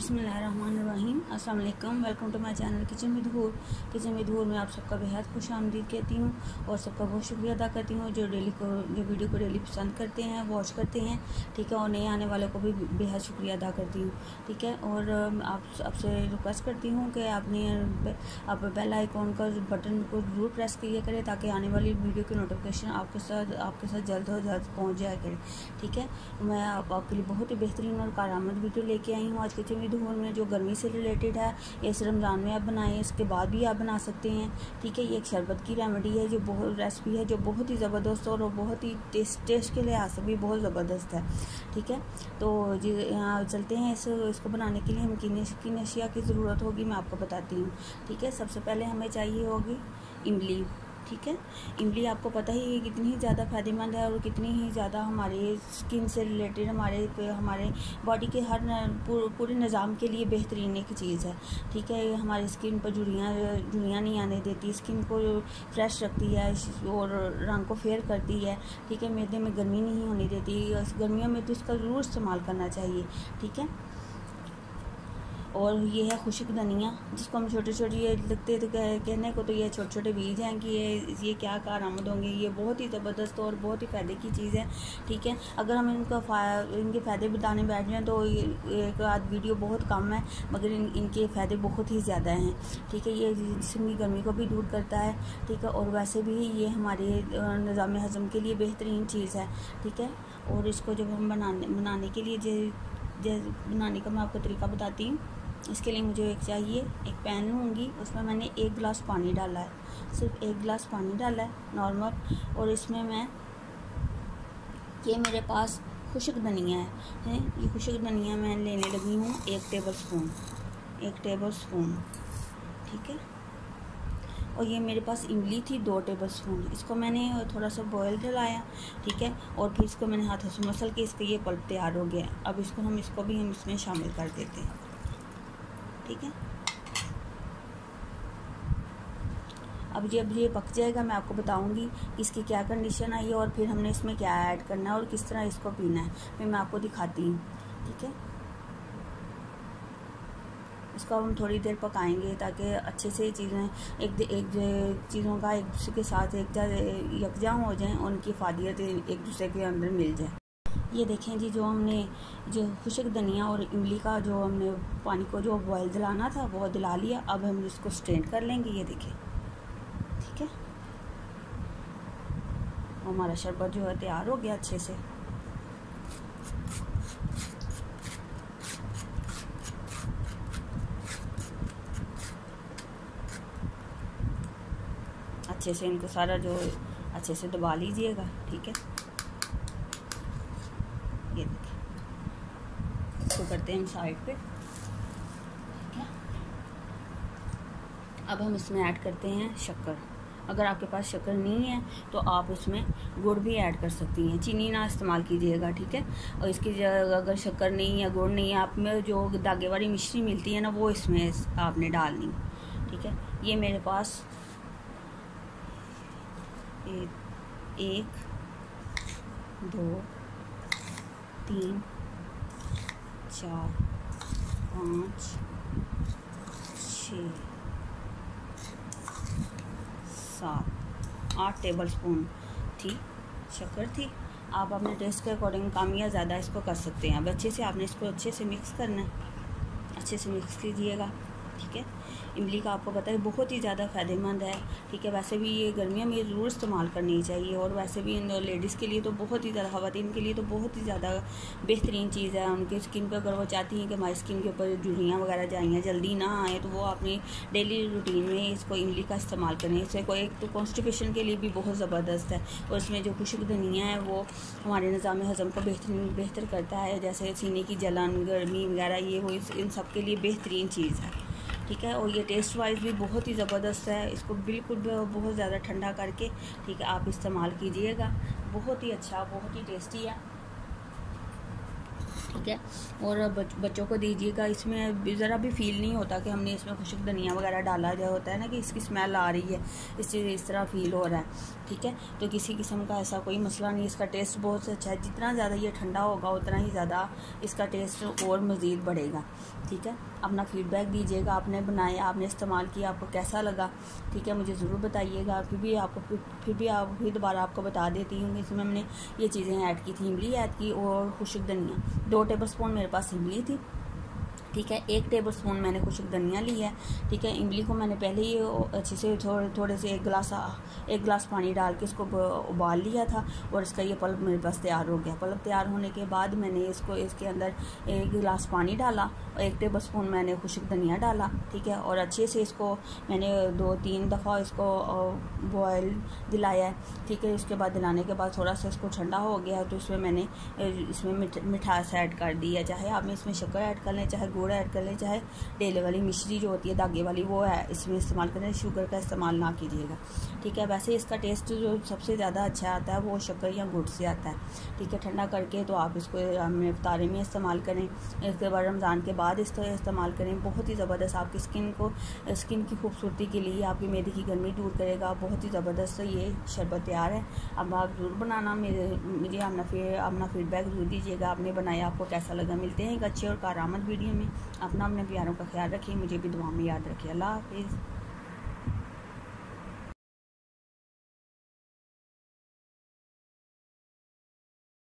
बिसमीम अस्सलाम welcome to my channel kitchen with Hoor. Kitchen with Hoor में आप सबका बेहद खुश आमदीद कहती हूँ और सबका बहुत शुक्रिया अदा करती हूँ जो डेली को जो वीडियो को डेली पसंद करते हैं वॉच करते हैं ठीक है? और नए आने वालों को भी बेहद शुक्रिया अदा करती हूँ ठीक है? और आप आपसे रिक्वेस्ट करती हूँ कि आपने आप बेल आइकॉन का बटन को ज़रूर प्रेस किया करें ताकि आने वाली वीडियो की नोटिफिकेशन आपके साथ आपके साथ जल्द अज जल्द पहुँच जाया करें ठीक है? मैं आप, आपके लिए बहुत ही बेहतरीन और कारामद वीडियो लेके आई हूँ। आज किचन धूल में जो गर्मी से रिलेटेड है इस रमज़ान में आप बनाएँ, इसके बाद भी आप बना सकते हैं। ठीक है, ये एक शरबत की रेमेडी है जो बहुत रेसिपी है, जो बहुत ही ज़बरदस्त और बहुत ही टेस्ट टेस्ट के लिहाज से भी बहुत ज़बरदस्त है। ठीक है तो जी चलते हैं इस, इसको बनाने के लिए, हम किन किन अशिया की ज़रूरत होगी, मैं आपको बताती हूँ। ठीक है, सबसे पहले हमें चाहिए होगी इमली। ठीक है? इमली आपको पता ही है कितनी ही ज़्यादा फ़ायदेमंद है और कितनी ही ज़्यादा हमारे स्किन से रिलेटेड हमारे हमारे बॉडी के हर पूरे निज़ाम के लिए बेहतरीन एक चीज़ है। ठीक है? हमारे स्किन पर जुड़ियाँ जुड़ियाँ नहीं आने देती, स्किन को फ्रेश रखती है और रंग को फेयर करती है। ठीक है? मैदे में गर्मी नहीं होने देती, गर्मियों में तो इसका ज़रूर इस्तेमाल करना चाहिए। ठीक है? और ये है खुशक धनिया जिसको हम छोटे छोटे ये लगते तो कह, कहने को तो ये छोटे छोटे बीज हैं कि ये ये क्या कारामद होंगे ये बहुत ही ज़बरदस्त और बहुत ही फ़ायदे की चीज़ है ठीक है? अगर हम इनका इनके फ़ायदे बताने बैठ जाएँ तो एक आध वीडियो बहुत कम है मगर इन इनके फ़ायदे बहुत ही ज़्यादा हैं ठीक है? ये जिसम की गर्मी को भी दूर करता है ठीक है? और वैसे भी ये हमारे निज़ाम हज़म के लिए बेहतरीन चीज़ है ठीक है? और इसको जब हम बनाने बनाने के लिए जो बनाने का मैं आपको तरीका बताती हूँ। इसके लिए मुझे एक चाहिए एक पैन लूँगी उसमें मैंने एक गिलास पानी डाला है। सिर्फ़ एक गिलास पानी डाला है नॉर्मल और इसमें मैं ये मेरे पास खुशक धनिया है, है? ये खुशक धनिया मैं लेने लगी हूँ एक टेबल स्पून एक टेबल स्पून ठीक है? और ये मेरे पास इमली थी दो टेबल स्पून इसको मैंने थोड़ा सा बॉयल डलाया ठीक है? और फिर इसको मैंने हाथों से मसल के इसका ये पल्प तैयार हो गया अब इसको हम इसको भी हम इसमें शामिल कर देते हैं। ठीक है? अब जब ये पक जाएगा, मैं आपको बताऊँगी इसकी क्या कंडीशन आई है और फिर हमने इसमें क्या ऐड करना है और किस तरह इसको पीना है। फिर मैं आपको दिखाती हूँ, ठीक है? इसको हम थोड़ी देर पकाएँगे ताकि अच्छे से चीज़ें एक एक चीज़ों का एक दूसरे के साथ एक यकजा हो जाएँ, उनकी फादियत एक दूसरे के अंदर मिल जाए। ये देखें जी, जो हमने जो खुशक धनिया और इमली का जो हमने पानी को जो बॉयल दिलाना था, वो दिला लिया। अब हम इसको स्ट्रेन कर लेंगे, ये देखें। ठीक है? हमारा शरबत जो है तैयार हो गया अच्छे से। अच्छे से इनको सारा जो, अच्छे से दबा लीजिएगा, ठीक है ये करते हैं हम साइड पे अब हम इसमें ऐड करते हैं शक्कर। अगर आपके पास शक्कर नहीं है तो आप उसमें गुड़ भी ऐड कर सकती हैं। चीनी ना इस्तेमाल कीजिएगा ठीक है? और इसकी जगह अगर शक्कर नहीं है गुड़ नहीं है आप में जो धागे वाली मिश्री मिलती है ना वो इसमें आपने डालनी ठीक है? ये मेरे पास एक, एक दो तीन चार, पाँच, छ, सात, आठ टेबल स्पून थी, शक्कर थी। आप अपने टेस्ट के अकॉर्डिंग कम या ज़्यादा इसको कर सकते हैं। अब अच्छे से आपने इसको अच्छे से मिक्स करना है। अच्छे से मिक्स कीजिएगा, ठीक है? इमली का आपको पता है, बहुत ही ज़्यादा फ़ायदेमंद है। ठीक है, वैसे भी ये गर्मियों में ज़रूर इस्तेमाल करनी चाहिए और वैसे भी इन लेडीज़ के लिए तो बहुत ही ज़्यादा, खातन के लिए तो बहुत ही ज़्यादा बेहतरीन चीज़ है। उनकी स्किन पर अगर वो चाहती हैं कि हमारी स्किन के ऊपर जुड़ियाँ वगैरह जाइए जल्दी ना आए तो वो अपनी डेली रूटीन में इसको इमली का इस्तेमाल करें। इससे कोई एक तो कॉन्स्टिपेशन के लिए भी बहुत ज़बरदस्त है और इसमें जो खुशक धनिया है, वो हमारे निज़ाम हज़म को बेहतरीन, बेहतर करता है। जैसे सीने की जलन, गर्मी वगैरह, ये वो इन सब के लिए बेहतरीन चीज़ है। ठीक है? और ये टेस्ट वाइज भी बहुत ही ज़बरदस्त है। इसको बिल्कुल बहुत ज़्यादा ठंडा करके, ठीक है, आप इस्तेमाल कीजिएगा। बहुत ही अच्छा बहुत ही टेस्टी है। ठीक है? और बच, बच्चों को दीजिएगा। इसमें ज़रा भी फील नहीं होता कि हमने इसमें खुशक धनिया वगैरह डाला जाए होता है ना कि इसकी स्मेल आ रही है। इस चीज़ इस तरह फील हो रहा है ठीक है? तो किसी किस्म का ऐसा कोई मसला नहीं इसका टेस्ट बहुत अच्छा है। जितना ज़्यादा ये ठंडा होगा उतना ही ज़्यादा इसका टेस्ट और मज़ीद बढ़ेगा ठीक है? अपना फीडबैक दीजिएगा आपने बनाया आपने इस्तेमाल किया आपको कैसा लगा ठीक है? मुझे ज़रूर बताइएगा। फिर भी आपको फिर भी आप फिर दोबारा आपको बता देती हूँ इसमें हमने ये चीज़ें ऐड की थी इमली ऐड की और खुशक धनिया दो टेबल स्पून मेरे पास इमली थी। ठीक है, एक टेबल स्पून मैंने कुछ धनिया ली है, ठीक है, इमली को मैंने पहले ही अच्छे से थोड़े थोड़े से एक गिलास एक गिलास पानी डाल के इसको उबाल लिया था और इसका ये पल्प मेरे पास तैयार हो गया। पल्प तैयार होने के बाद मैंने इसको, इसके अंदर एक गिलास पानी डाला और एक टेबल स्पून मैंने खुशक धनिया डाला, ठीक है, और अच्छे से इसको मैंने दो तीन दफ़ा इसको बॉयल दिलाया है, ठीक है उसके बाद दिलाने के बाद थोड़ा सा इसको ठंडा हो गया तो इसमें मैंने, इसमें मिठास ऐड कर दी है, चाहे आप इसमें शक्कर ऐड कर लें, चाहे गुड़ ऐड कर लें, चाहे डेले वाली मिश्री जो होती है, धागे वाली, वो है, इसमें इस्तेमाल करें शुगर का इस्तेमाल ना कीजिएगा। ठीक है, वैसे इसका टेस्ट जो सबसे ज़्यादा अच्छा आता है, वो शक्कर या गुड़ से आता है। ठीक है, ठंडा करके तो आप इसको इफ्तारी में इस्तेमाल करें। इसके बाद रमज़ान के बाद इसका इस्तेमाल करें। बहुत ही ज़बरदस्त आपकी स्किन को स्किन की खूबसूरती के लिए आपकी मेदी की गर्मी दूर करेगा। बहुत ही ज़बरदस्त ये शरबत तैयार है। अब आप ज़रूर बनाना मेरे, मुझे अपना फिर अपना फीडबैक ज़रूर दीजिएगा। आपने बनाया, आपको कैसा लगा? मिलते हैं एक अच्छे और कारामद वीडियो में। अपना अपने प्यारों का ख्याल रखिए मुझे भी दुआ में याद रखिए। अल्लाह हाफिज़।